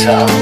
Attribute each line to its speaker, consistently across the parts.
Speaker 1: Pizza.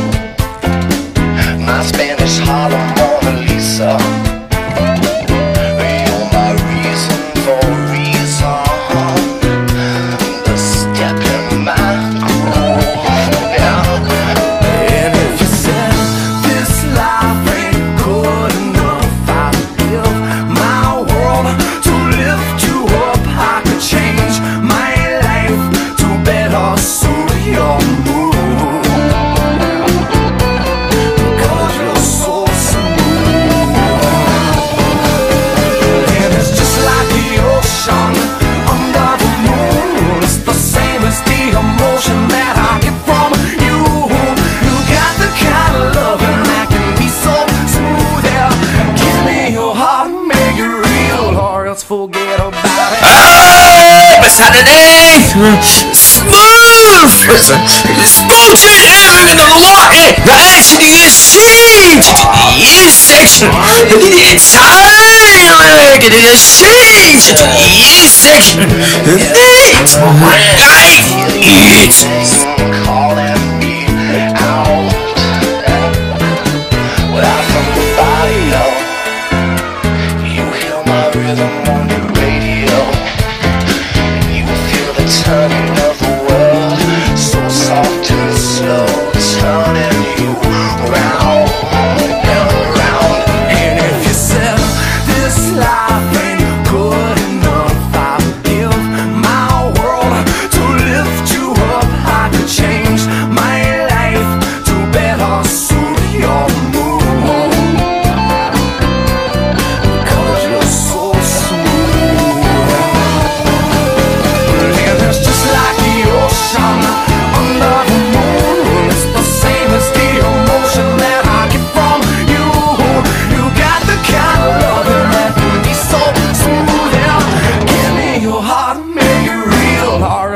Speaker 1: Saturdays. Smooth. Smooth your hair in the locket. The action you see. Yes, section. It's time. It is change. Yes, section. It's right. It's.
Speaker 2: turn.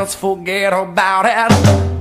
Speaker 2: parents forget about it.